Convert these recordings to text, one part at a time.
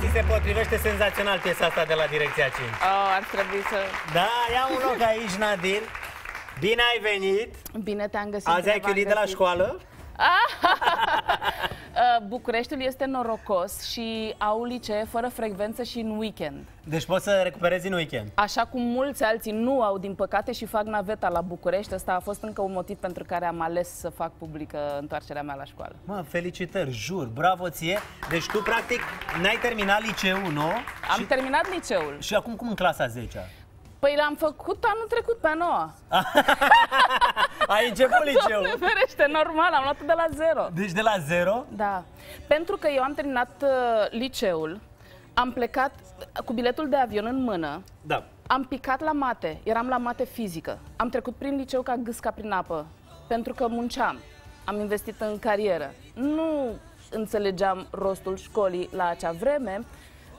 că ți se potrivește senzațional piesa asta de la Direcția 5. Oh, ar trebui să... Da, ia un loc aici, Nadine. Bine ai venit! Bine te-am găsit. Azi ai bine v-am chiulit de la găsit. școală? Uh, Bucureștiul este norocos și au licee fără frecvență și în weekend. Deci poți să recuperezi în weekend. Așa cum mulți alții nu au, din păcate, și fac naveta la București. Ăsta a fost încă un motiv pentru care am ales să fac publică întoarcerea mea la școală. Mă, felicitări, jur, bravo ție. Deci tu, practic, n-ai terminat liceul, nu? Am Și, terminat liceul. și acum cum în clasa 10 -a? Păi l-am făcut anul trecut pe a noua. Ai început liceul? Doamne ferește, normal, am luat de la zero. Deci de la zero? Da. Pentru că eu am terminat uh, liceul, am plecat cu biletul de avion în mână, Da. am picat la mate, eram la mate fizică. Am trecut prin liceu ca gâsca prin apă, pentru că munceam. Am investit în carieră. Nu înțelegeam rostul școlii la acea vreme.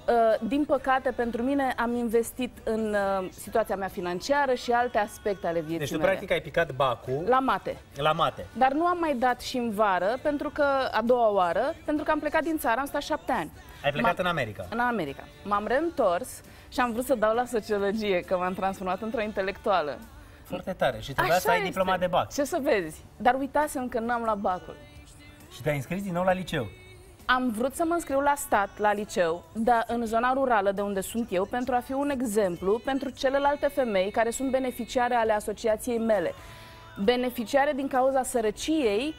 Uh, Din păcate, pentru mine am investit în uh, situația mea financiară și alte aspecte ale vieții Deci tu, mele. practic, ai picat bacul la, La mate. la mate. Dar nu am mai dat și în vară, pentru că, a doua oară, pentru că am plecat din țară, am stat șapte ani. Ai plecat M-am- în America. În America. M-am reîntors și am vrut să dau la sociologie, că m-am transformat într-o intelectuală. Foarte tare. Și trebuia să ai diploma de bac. Ce să vezi? Dar uitasem că n-am la bacul. Și te-ai înscris din nou la liceu. Am vrut să mă înscriu la stat, la liceu, dar în zona rurală de unde sunt eu, pentru a fi un exemplu pentru celelalte femei care sunt beneficiare ale asociației mele. Beneficiare din cauza sărăciei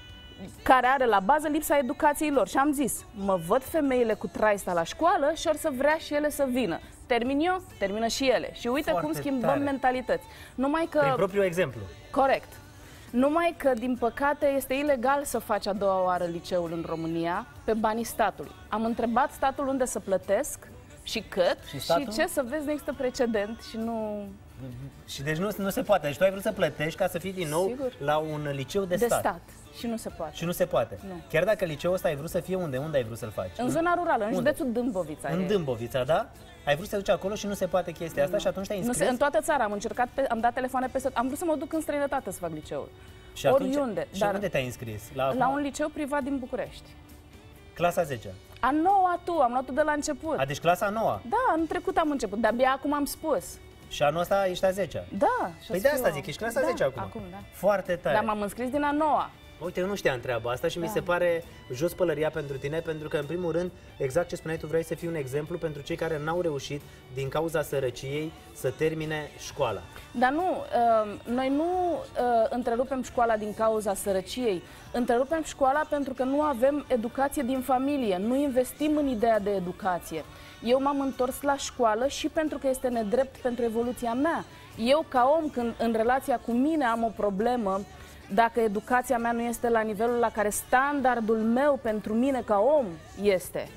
care are la bază lipsa educației lor. Și am zis, mă văd femeile cu traista la școală și or să vrea și ele să vină. Termin eu, termină și ele. Și uite Foarte cum schimbăm tare. mentalități. Numai că... Prin propriul exemplu. Corect. Numai că, din păcate, este ilegal să faci a doua oară liceul în România pe banii statului. Am întrebat statul unde să plătesc și cât Și și, statul? ce să vezi, nu există precedent și nu Și deci nu, nu se poate. Deci tu ai vrut să plătești ca să fii din nou Sigur. la un liceu de, de stat. stat. Și nu se poate. Și nu se poate. Nu. Chiar dacă liceul ăsta ai vrut să fie unde? Unde ai vrut să-l faci? În zona rurală, în Unde? județul Dâmbovița. În e. Dâmbovița, da? Ai vrut să te duci acolo și nu se poate chestia asta și atunci te-ai Nu înscris? se, în toată țara am încercat, pe, am dat telefoane peste Am vrut să mă duc în străinătate să fac liceul. și atunci, oriunde, Și dar- unde te-ai înscris? La, La un liceu privat din București. clasa 10 A noua tu, am luat-o de la început. A, deci clasa 9 Da, anul trecut am început, de abia acum am spus. Și anul ăsta ești a 10 Da. și o Păi să de fiu asta a- zic, ești clasa da, 10 acum. Acum, da. Foarte tare. Dar m-am înscris din a noua. Uite, eu nu știam treaba asta și mi Da. se pare jos pălăria pentru tine, pentru că, în primul rând, exact ce spuneai tu, vrei să fii un exemplu pentru cei care n-au reușit, din cauza sărăciei, să termine școala. Dar nu, uh, noi nu uh, întrerupem școala din cauza sărăciei. Întrerupem școala pentru că nu avem educație din familie, nu investim în ideea de educație. Eu m-am întors la școală și pentru că este nedrept pentru evoluția mea. Eu, ca om, când în relația cu mine am o problemă, dacă educația mea nu este la nivelul la care standardul meu pentru mine ca om este.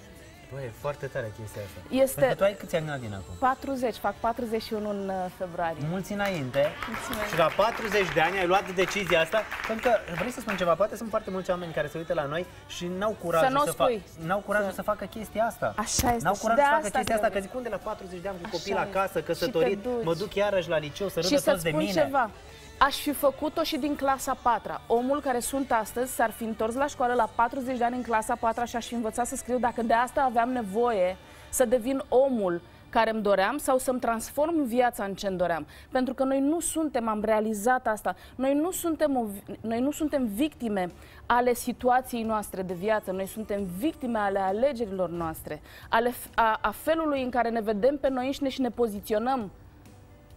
Băi, e foarte tare chestia asta. Este- Pentru că tu ai câți ani din acum? 40, fac 41 în uh, februarie. Mulți înainte Mulțumesc. și la 40 de ani ai luat decizia asta pentru că vrei să spun ceva, poate sunt foarte mulți oameni care se uită la noi și n-au curajul Să n-o să, facă spui. n-au curajul să facă chestia asta. Așa este, N-au și curajul de să facă asta chestia asta, că trebuie. zic unde la 40 de ani cu Așa copil este. acasă, Și căsătorit, te duci. mă duc iarăși la liceu să Și râdă să-ți toți de spun mine. ceva. Aș fi făcut-o și din clasa 4 Omul care sunt astăzi s-ar fi întors la școală la 40 de ani în clasa 4 și aș fi învățat să scriu dacă de asta aveam nevoie să devin omul care îmi doream sau să-mi transform viața în ce îmi doream. Pentru că noi nu suntem, am realizat asta, noi nu suntem, o, vi- noi nu suntem victime ale situației noastre de viață, noi suntem victime ale alegerilor noastre, ale, f- a, a felului în care ne vedem pe noi înșine și ne poziționăm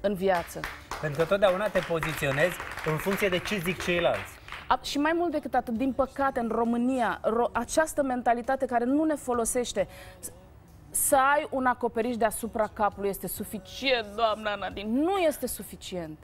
în viață. Pentru că totdeauna te poziționezi în funcție de ce zic ceilalți. A, și mai mult decât atât, din păcate, în România, ro- această mentalitate care nu ne folosește, s- să ai un acoperiș deasupra capului este suficient, doamna Nadine. Nu este suficient.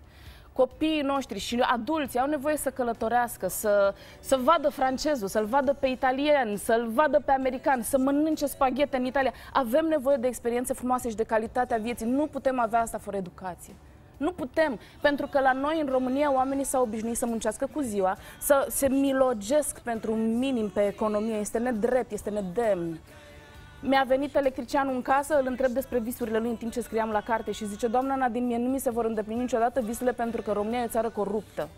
Copiii noștri și adulții au nevoie să călătorească, să, să vadă francezul, să-l vadă pe italian, să-l vadă pe american, să mănânce spaghete în Italia. Avem nevoie de experiențe frumoase și de calitatea vieții. Nu putem avea asta fără educație. Nu putem, pentru că la noi în România oamenii s-au obișnuit să muncească cu ziua, să se milogesc pentru un minim pe economie. Este nedrept, este nedemn. Mi-a venit electricianul în casă, îl întreb despre visurile lui în timp ce scriam la carte și zice, doamna Nadine, mie nu mi se vor îndeplini niciodată visele pentru că România e o țară coruptă.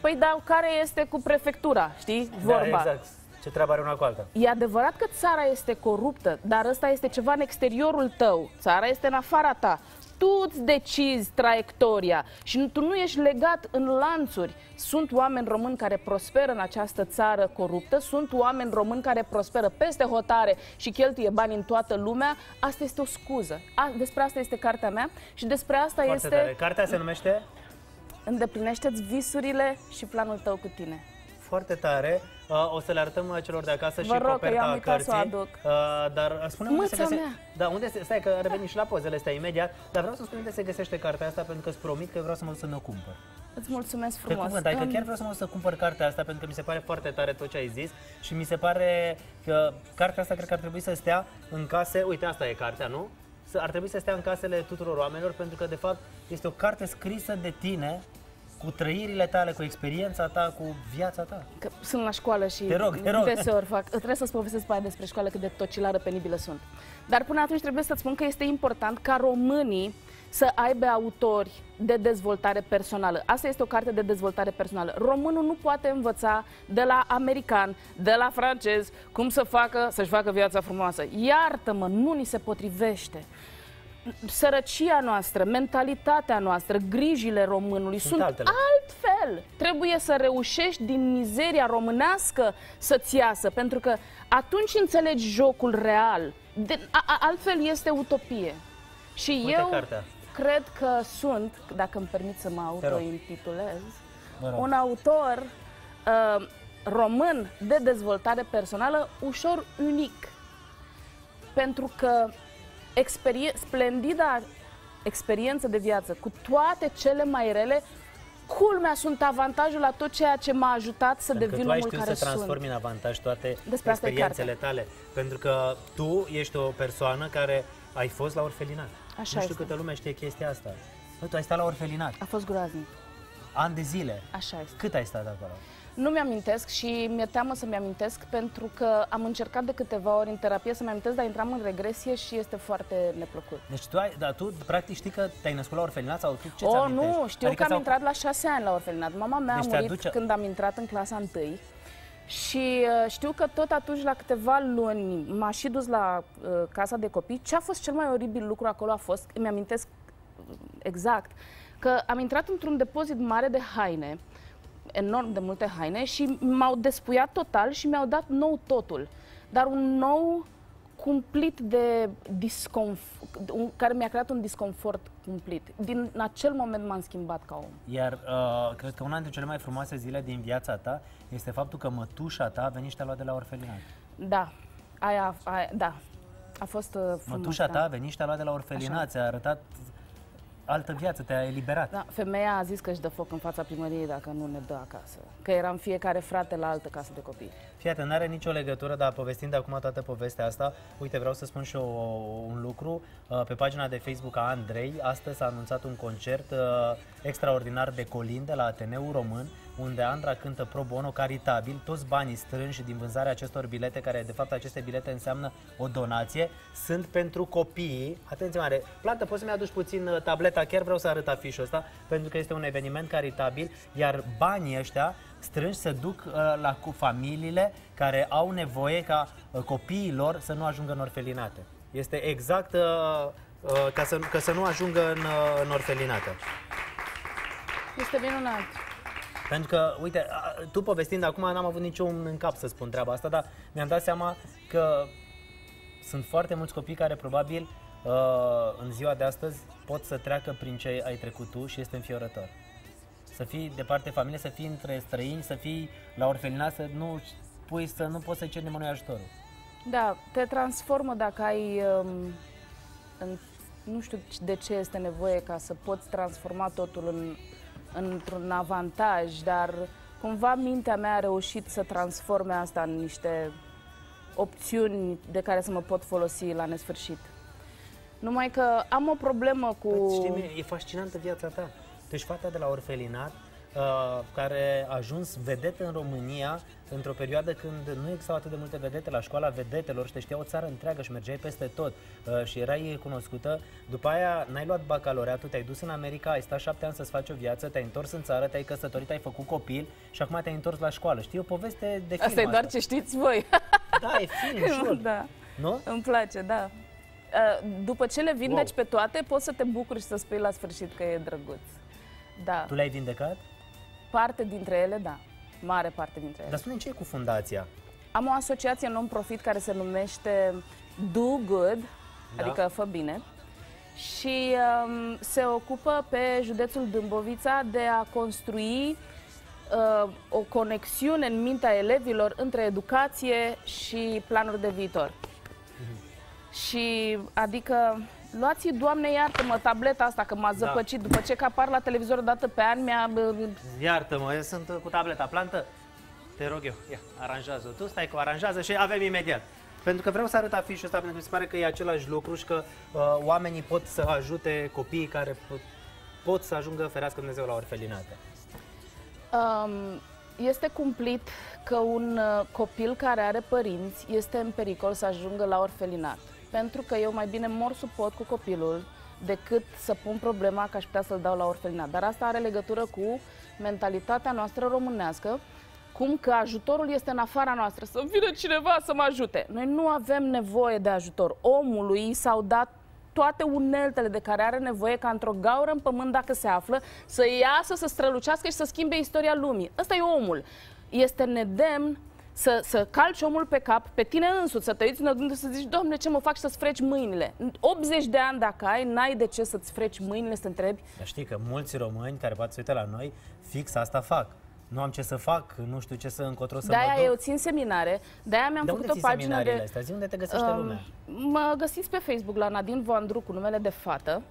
Păi, dar care este cu prefectura, știi, vorba? Da, exact. Ce treabă are una cu alta? E adevărat că țara este coruptă, dar ăsta este ceva în exteriorul tău. Țara este în afara ta. Tu îți decizi traiectoria și nu- tu nu ești legat în lanțuri. Sunt oameni români care prosperă în această țară coruptă, sunt oameni români care prosperă peste hotare și cheltuie bani în toată lumea. Asta este o scuză. A, despre asta este cartea mea și despre asta Foarte este tare. Cartea se numește Îndeplinește-ți visurile și planul tău cu tine. Foarte tare. Uh, o să le arătăm uh, celor de acasă și Vă rog, că coperta eu am uitat să o cărții. aduc. Uh, dar uh, spune unde se Mâța găsește. mea. Da, unde se... Stai că revenim și la pozele astea imediat, dar vreau să spun unde se găsește cartea asta pentru că îți promit că vreau să mă duc să ne cumpăr. Îți mulțumesc Pe frumos. cuvânt, adică Îmi- chiar vreau să mă duc să cumpăr cartea asta pentru că mi se pare foarte tare tot ce ai zis și mi se pare că cartea asta cred că ar trebui să stea în case, uite asta e cartea, nu? Să, ar trebui să stea în casele tuturor oamenilor pentru că de fapt este o carte scrisă de tine cu trăirile tale, cu experiența ta, cu viața ta. Că sunt la școală și Te rog, te rog. deseori fac. Trebuie să-ți povestesc pe aia despre școală cât de tocilară penibilă sunt. Dar până atunci trebuie să-ți spun că este important ca românii să aibă autori de dezvoltare personală. Asta este o carte de dezvoltare personală. Românul nu poate învăța de la american, de la francez, cum să facă, să-și facă viața frumoasă. Iartă-mă, nu ni se potrivește. Sărăcia noastră, mentalitatea noastră, grijile românului sunt, altele. altfel. Trebuie să reușești din mizeria românească să-ți iasă, pentru că atunci înțelegi jocul real. De, a, a, altfel este utopie. Și Uite eu cartea. cred că sunt, dacă îmi permit să mă rog. autointitulez, Vă rog. un autor uh, român de dezvoltare personală ușor unic. Pentru că experie- splendida experiență de viață, cu toate cele mai rele, culmea sunt avantajul la tot ceea ce m-a ajutat să Pentru că devin tu ai omul știut care să transformi sunt. în avantaj toate Despre asta e experiențele tale. Pentru că tu ești o persoană care ai fost la orfelinat. Așa nu știu este. câtă lume știe chestia asta. Bă, tu ai stat la orfelinat, A fost groaznic. ani de zile. Așa este. Cât ai stat acolo? Nu mi-amintesc și mi-e teamă să mi-amintesc pentru că am încercat de câteva ori în terapie să mi-amintesc, dar intram în regresie și este foarte neplăcut. Deci tu, ai, dar tu practic știi că te-ai născut la orfelinat sau tu ce O, amintești? nu, știu Adică că am sau- intrat la șase ani la orfelinat. Mama mea Deci a te murit aduce- când am intrat în clasa întâi. Și uh, știu că tot atunci, la câteva luni, m-a și dus la uh, casa de copii. Ce a fost cel mai oribil lucru acolo a fost, îmi amintesc uh, exact, că am intrat într-un depozit mare de haine, enorm de multe haine, și m-au despuiat total și mi-au dat nou totul. Dar un nou cumplit de disconfort, care mi-a creat un disconfort cumplit. Din acel moment m-am schimbat ca om. Iar uh, cred că una dintre cele mai frumoase zile din viața ta este faptul că mătușa ta a venit și te-a luat de la orfelinat. Da, aia, aia da, a fost uh, frumos. Mătușa da. ta a venit și te-a luat de la orfelinat, ți-a arătat altă viață, te-a eliberat. Da, femeia a zis că își dă foc în fața primăriei dacă nu ne dă acasă. Că eram fiecare frate la altă casă de copii. Fii atent, n-are nicio legătură, dar povestind acum toată povestea asta, uite, vreau să spun și eu un lucru. Uh, Pe pagina de Facebook a Andrei, astăzi s-a anunțat un concert uh, extraordinar de Colin de la Ateneu Român, unde Andra cântă pro bono caritabil, toți banii strânși din vânzarea acestor bilete, care de fapt aceste bilete înseamnă o donație, sunt pentru copiii, atenție mare, plată, poți să-mi aduci puțin uh, tableta, chiar vreau să arăt afișul ăsta, pentru că este un eveniment caritabil, iar banii ăștia strânși se duc uh, la cu familiile care au nevoie ca uh, copiii lor să nu ajungă în orfelinate. Este exact uh, uh, ca, să, ca să nu ajungă în, uh, în orfelinate. Este minunat. Pentru că, uite, a, tu povestind acum, n-am avut niciun în cap să spun treaba asta, dar mi-am dat seama că sunt foarte mulți copii care probabil uh, în ziua de astăzi pot să treacă prin ce ai trecut tu și este înfiorător. Să fii departe de familie, să fii între străini, să fii la orfelinat, să nu pui să nu poți să ceri nimănui ajutorul. Da, te transformă dacă ai, um, în, nu știu de ce este nevoie ca să poți transforma totul în, într-un avantaj, dar cumva mintea mea a reușit să transforme asta în niște opțiuni de care să mă pot folosi la nesfârșit. Numai că am o problemă cu... Știi, mie, e fascinantă viața ta. Tu ești fata de la orfelinat, uh, care a ajuns vedetă în România într-o perioadă când nu existau atât de multe vedete la școala vedetelor și te știa o țară întreagă și mergeai peste tot uh, și erai cunoscută. După aia n-ai luat bacalaureatul, te-ai dus în America, ai stat șapte ani să-ți faci o viață, te-ai întors în țară, te-ai căsătorit, ai făcut copil și acum te-ai întors la școală. Știi, o poveste de film Asta e doar ce știți voi. Da, e film, șur. da. Nu? Îmi place, da. Uh, După ce le vindeci Wow. pe toate, poți să te bucuri și să spui la sfârșit că e drăguț. Da. Tu le-ai vindecat? Parte dintre ele, da. Mare parte dintre ele. Dar spune ce e cu fundația? Am o asociație non-profit care se numește Do Good, Da. adică fă bine, și um, se ocupă pe județul Dâmbovița de a construi uh, o conexiune în mintea elevilor între educație și planuri de viitor. Și adică luați Doamne iartă-mă, tableta asta că m-a Da. zăpăcit după ce că apar la televizor o dată pe an mi-a bă, Iartă-mă, eu sunt cu tableta plantă. Te rog eu, ia, aranjează tu, stai cu aranjează și avem imediat. Pentru că vreau să arăt afișul ăsta, pentru că mi se pare că e același lucru și că uh, oamenii pot să ajute copiii care pot, pot să ajungă, ferească Dumnezeu, la orfelinate. Um, este cumplit că un uh, copil care are părinți este în pericol să ajungă la orfelinat. Pentru că eu mai bine mor sub pod cu copilul decât să pun problema că aș putea să-l dau la orfelinat. Dar asta are legătură cu mentalitatea noastră românească, cum că ajutorul este în afara noastră, să vină cineva să mă ajute. Noi nu avem nevoie de ajutor. Omului s-au dat toate uneltele de care are nevoie ca într-o gaură în pământ dacă se află, să iasă, să strălucească și să schimbe istoria lumii. Ăsta e omul. Este nedemn să, să calci omul pe cap, pe tine însuți, să te uiți în oglindă și să zici, Doamne, ce mă fac și să-ți freci mâinile? 80 de ani dacă ai, n-ai de ce să-ți freci mâinile, să te întrebi. Dar știi că mulți români care poate să uite la noi, fix asta fac. Nu am ce să fac, nu știu ce să încotro să De-aia mă duc. eu țin seminare, de-aia mi-am de făcut unde o ții pagină seminariile de... astea? Zi unde te găsește Um, lumea. Mă găsiți pe Facebook la Nadine Voandru cu numele de fată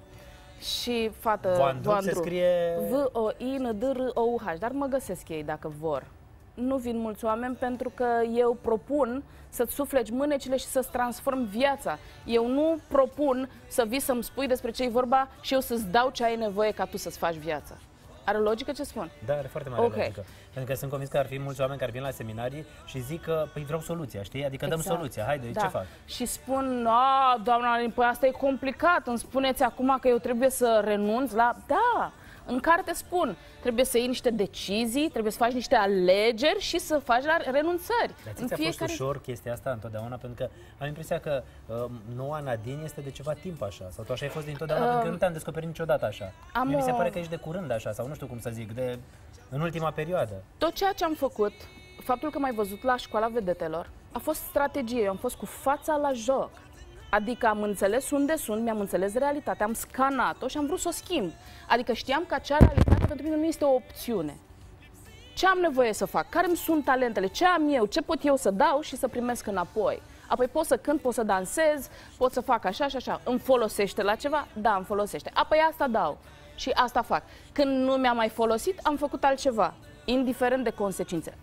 și fată Voandru se scrie- V-O-I-N-D-R-O-U-H, dar mă găsesc ei dacă vor. Nu vin mulți oameni pentru că eu propun să-ți sufleci mânecile și să-ți transform viața. Eu nu propun să vii să-mi spui despre ce e vorba și eu să-ți dau ce ai nevoie ca tu să-ți faci viața. Are logică ce spun? Da, are foarte mare Ok. logică. Pentru că sunt convins că ar fi mulți oameni care vin la seminarii și zic că păi vreau soluția, știi? Adică dăm soluția, haide, Da. ce fac? Și spun, a, doamna, Alin, păi asta e complicat, îmi spuneți acum că eu trebuie să renunț la... Da, în carte spun, trebuie să iei niște decizii, trebuie să faci niște alegeri și să faci la renunțări. Dar ți În ți-a fost ușor chestia asta întotdeauna? Pentru că am impresia că uh, noua Nadine este de ceva timp așa. Sau tu așa ai fost dintotdeauna, pentru că eu nu te-am descoperit niciodată așa. Um, am Mie mi se o- pare că ești de curând așa, sau nu știu cum să zic, de în ultima perioadă. Tot ceea ce am făcut, faptul că m-ai văzut la școala vedetelor, a fost strategie. Eu am fost cu fața la joc. Adică am înțeles unde sunt, mi-am înțeles realitatea, am scanat-o și am vrut să o schimb. Adică știam că acea realitate pentru mine nu este o opțiune. Ce am nevoie să fac? Care îmi sunt talentele? Ce am eu? Ce pot eu să dau și să primesc înapoi? Apoi pot să cânt, pot să dansez, pot să fac așa și așa. Îmi folosește la ceva? Da, îmi folosește. Apoi asta dau și asta fac. Când nu mi-a mai folosit, am făcut altceva, indiferent de consecințe.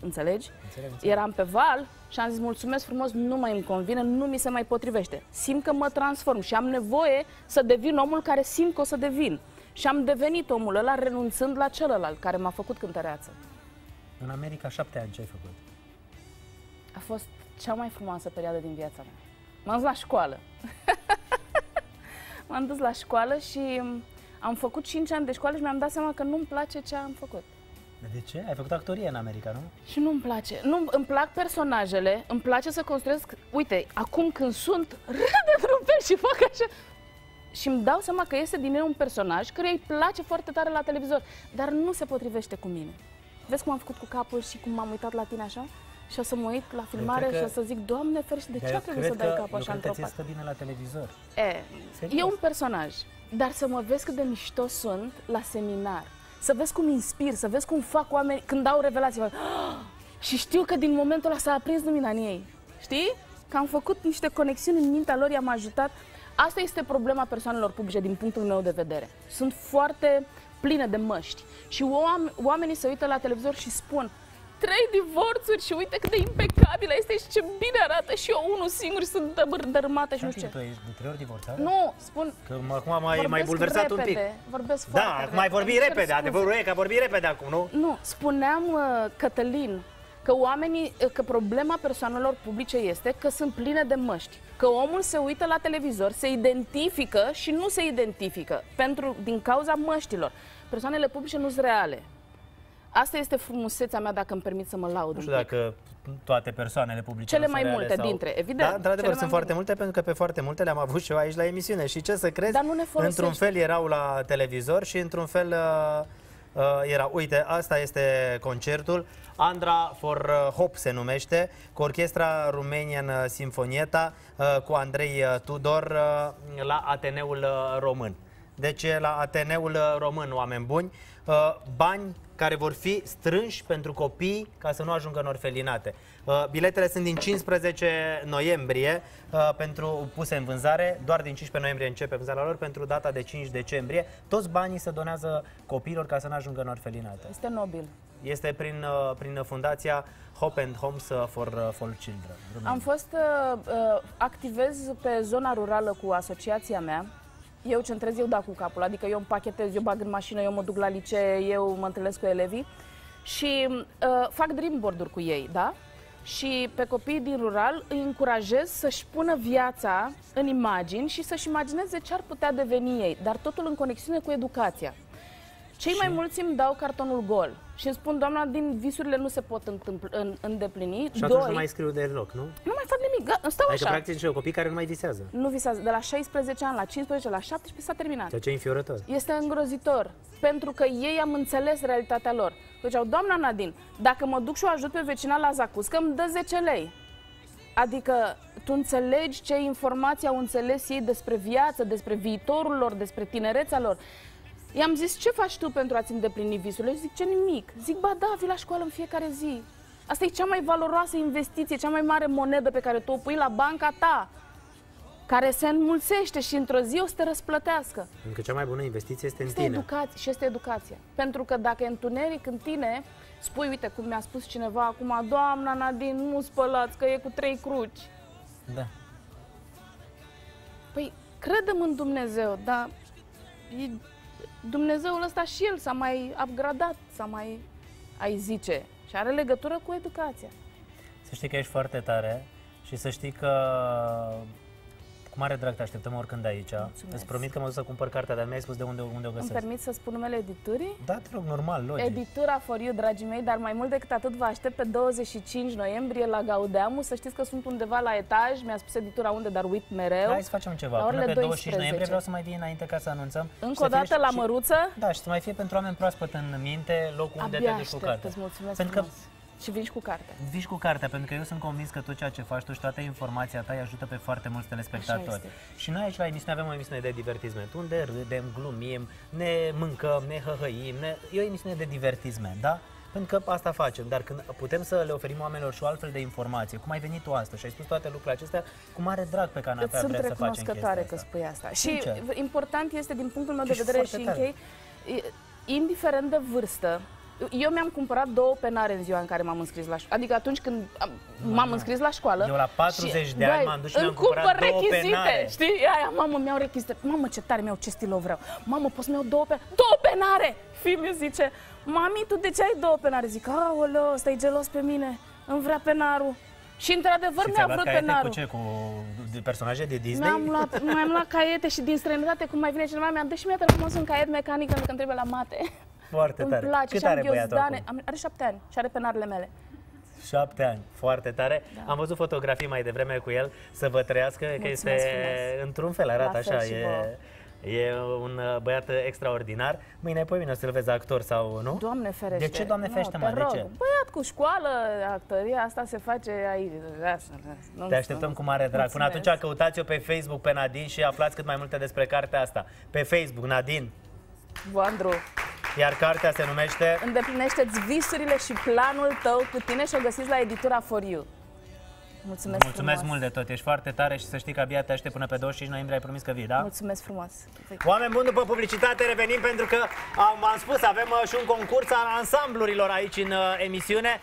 Înțelegi? Înțeleg, înțeleg. Eram pe val și am zis mulțumesc frumos, nu mai îmi convine, nu mi se mai potrivește. Simt că mă transform și am nevoie să devin omul care simt că o să devin. Și am devenit omul ăla renunțând la celălalt care m-a făcut cântăreață. În America șapte ani ce ai făcut? A fost cea mai frumoasă perioadă din viața mea. M-am dus la școală. M-am dus la școală și am făcut 5 ani de școală și mi-am dat seama că nu-mi place ce am făcut. Dar De ce? Ai făcut actorie în America, nu? Și nu-mi place. Nu, îmi plac personajele, îmi place să construiesc... Uite, acum când sunt, râd într-un fel și fac așa. Și îmi dau seama că este din el un personaj care îi place foarte tare la televizor, dar nu se potrivește cu mine. Vezi cum am făcut cu capul și cum m-am uitat la tine așa? Și o să mă uit la filmare cred și că- o să zic, Doamne ferește, de Dar ce eu a trebuit cred să dai că- capul eu așa cred că într-o ți parte? stă bine la televizor. E, Serios? e un personaj, dar să mă vezi cât de mișto sunt la seminar. Să vezi cum inspir, să vezi cum fac oameni când dau revelații. fac, "Ah!" Și știu că din momentul ăla s-a aprins lumina în ei. Știi? Că am făcut niște conexiuni în mintea lor, i-am ajutat. Asta este problema persoanelor publice din punctul meu de vedere. Sunt foarte pline de măști. Și oam- oamenii se uită la televizor și spun trei divorțuri și uite cât de impecabilă este și ce bine arată și eu unul singur și sunt dărâmată și nu știu ce. Tu ești de trei ori divorțat? Nu, spun, Că m- acum mai, mai vorbesc bulversat un pic. repede, Vorbesc Da, foarte acum ai vorbit Îmi cer repede, scuze. adevărul e că ai vorbit repede acum, nu? Nu, spuneam, uh, Cătălin, că oamenii, uh, că problema persoanelor publice este că sunt pline de măști. Că omul se uită la televizor, se identifică și nu se identifică pentru, din cauza măștilor. Persoanele publice nu sunt reale. Asta este frumusețea mea, dacă îmi permit să mă laud. Nu știu un pic. dacă toate persoanele publice Cele nu mai sunt reale multe sau... dintre, evident, Da, cele într-adevăr, mai sunt foarte multe, pentru că pe foarte multe le-am avut și eu aici la emisiune. Și ce să crezi? Dar nu ne folosește. într-un fel erau la televizor și într-un fel uh, uh, era, uite, asta este concertul. Andra for uh, Hop se numește, cu orchestra Romanian Sinfonieta, uh, cu Andrei uh, Tudor uh, la Ateneul uh, Român. Deci e la Ateneul uh, Român, oameni buni, uh, bani care vor fi strânși pentru copii ca să nu ajungă în orfelinate. Uh, Biletele sunt din 15 noiembrie uh, pentru puse în vânzare, doar din 15 noiembrie începe vânzarea lor pentru data de 5 decembrie. Toți banii se donează copiilor ca să nu ajungă în orfelinate. Este nobil. Este prin, uh, prin fundația Hope and Homes uh, for, uh, for Children. Am fost, uh, uh, activez pe zona rurală cu asociația mea. Eu centrez, eu da cu capul, adică eu împachetez, eu bag în mașină, eu mă duc la licee, eu mă întâlnesc cu elevii și uh, fac dream board-uri cu ei, da? Și pe copiii din rural îi încurajez să-și pună viața în imagini și să-și imagineze ce ar putea deveni ei, dar totul în conexiune cu educația. Cei mai mulți îmi dau cartonul gol și îmi spun, doamna, din visurile nu se pot întâmpl- în, îndeplini. Și atunci nu mai scriu deloc, nu? nu mai fac nimic, ga- stau Adică, așa. practic, niște copii care nu mai visează. Nu visează. De la 16 ani la 15, la 17 s-a terminat. Ceea ce e înfiorător. Este îngrozitor, pentru că ei am înțeles realitatea lor. Ziceau, doamna Nadine, dacă mă duc și o ajut pe vecina la Zacuscă, îmi dă 10 lei. Adică tu înțelegi ce informații au înțeles ei despre viață, despre viitorul lor, despre tinerețea lor. I-am zis, ce faci tu pentru a-ți îndeplini visurile? Și zic, ce nimic. Zic, ba da, vii la școală în fiecare zi. Asta e cea mai valoroasă investiție, cea mai mare monedă pe care tu o pui la banca ta, care se înmulțește și într-o zi o să te răsplătească. Pentru că cea mai bună investiție este în Este tine. educație și este educația. Pentru că dacă e întuneric în tine, spui, uite, cum mi-a spus cineva acum, doamna Nadine, nu spălați, că e cu trei cruci. Da. Păi, credem în Dumnezeu, dar e, Dumnezeul ăsta și el s-a mai upgradat, s-a mai, ai zice, și are legătură cu educația. Să știi că ești foarte tare și să știi că cu mare drag te așteptăm oricând aici. Mulțumesc. Îți promit că mă duc să cumpăr cartea, dar mi-ai spus de unde, unde o Îmi găsesc. permit să spun numele editurii? Da, te rog, normal, logic. Editura For You, dragii mei, dar mai mult decât atât vă aștept pe 25 noiembrie la Gaudeamu. Să știți că sunt undeva la etaj, mi-a spus editura unde, dar uit mereu. Hai să facem ceva. La Până orele pe 25 12. noiembrie vreau să mai vii înainte ca să anunțăm. și Încă să o fie dată și- la și- măruță. Da, și să mai fie pentru oameni proaspăt în minte locul unde Abia te duci cu aștept, cartea. îți mulțumesc Pentru că frumos. Și vin și cu carte. Vii și cu cartea, pentru că eu sunt convins că tot ceea ce faci tu și toată informația ta îi ajută pe foarte mulți telespectatori. Așa este. Și noi aici la emisiune avem o emisiune de divertisment, unde râdem, glumim, ne mâncăm, ne hăhăim, ne... e o emisiune de divertisment, da? Pentru că asta facem, dar când putem să le oferim oamenilor și o altfel de informație, cum ai venit tu astăzi și ai spus toate lucrurile acestea, cu mare drag pe Îți canapea sunt vrem să facem recunoscătoare chestia că asta. spui asta. Sincer. Și important este, din punctul meu de Ești vedere și foarte tare. închei, e, indiferent de vârstă, eu mi-am cumpărat două penare în ziua în care m-am înscris la școală. Adică atunci când am- m-am înscris la școală. Eu la 40 de băi, ani m-am dus și îmi mi-am cumpărat cumpăr două rechizite, penare. Știi? Aia, mamă, mi-au rechizite. Mamă, ce tare mi-au, ce stilou vreau. Mamă, poți să-mi iau două penare? Două penare! Fii mi zice, mami, tu de ce ai două penare? Zic, aoleo, ăsta e gelos pe mine. Îmi vrea penarul. Și într-adevăr Și mi-a ți-ai luat vrut caiete penarul. cu ce? Cu de personaje de Disney? Mi-am luat, mi-am luat caiete și din străinătate, cum mai vine cineva, mi-am dat și mie te frumos un caiet mecanic pentru că îmi trebuie la mate. Foarte Îmi tare. place Cât și am are băiatul ghiozdane. acum? Am, are șapte ani și are penarele mele. Șapte ani, foarte tare. Da. Am văzut fotografii mai devreme cu el, să vă trăiască, că Mulțumesc este, frumos. într-un fel arată La fel așa, și e, vouă. e un uh, băiat extraordinar. Mâine, poi mine o să-l vezi actor sau nu? Doamne ferește. De ce, Doamne Nu, ferește, te mă, de rog. ce? Băiat cu școală, actoria, asta se face aici. Nu, Te așteptăm nu. cu mare drag. Până Mulțumesc. atunci căutați-o pe Facebook pe Nadine și aflați cât mai multe despre cartea asta. Pe Facebook, Nadine. Vandru, Iar cartea se numește îndeplinește-ți visurile și planul tău cu tine și o găsiți la editura For You. Mulțumesc, Mulțumesc frumos. mult de tot, ești foarte tare și să știi că abia te aștept până pe 25 noiembrie, ai promis că vii, da? Mulțumesc frumos. Oameni buni, după publicitate revenim pentru că am, am spus, avem uh, și un concurs al ansamblurilor aici în uh, emisiune.